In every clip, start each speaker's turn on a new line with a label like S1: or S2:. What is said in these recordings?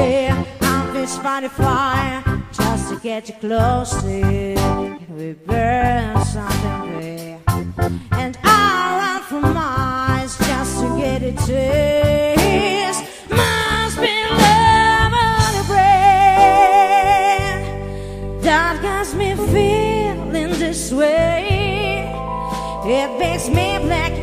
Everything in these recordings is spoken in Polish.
S1: I'm fish by fire just to get you close to you. We burn something big. And I run for miles just to get a taste. Must be love on the brain that me feeling this way. It makes me black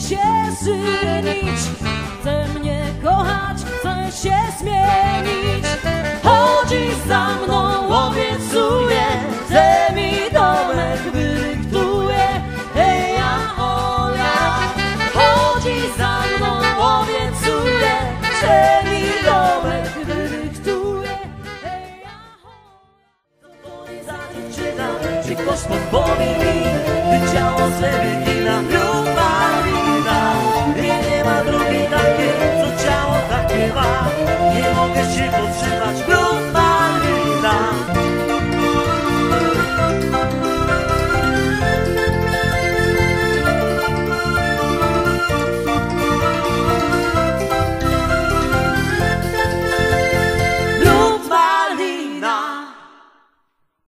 S2: się synić Chce mnie kochać, chce się zmienić. Chodzisz za mną, obiecuje Chce mi domek wyryktuje Hej, ja, o ja Chodzisz za mną, obiecuje Chce mi domek wyryktuje Hej, ja, o To nie za dziewczyna, czy ktoś podpowie mi By ciało swe